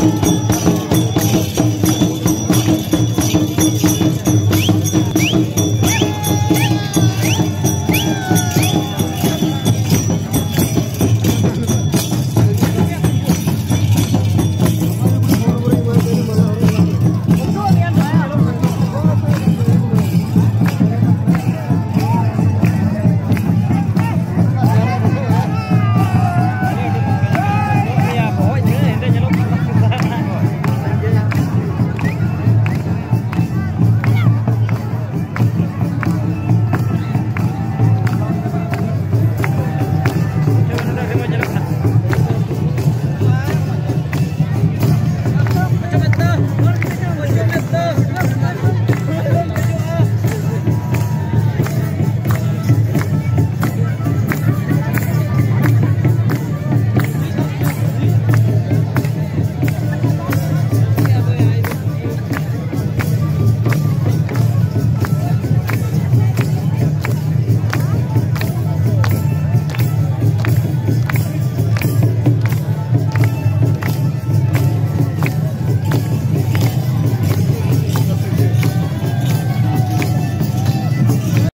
you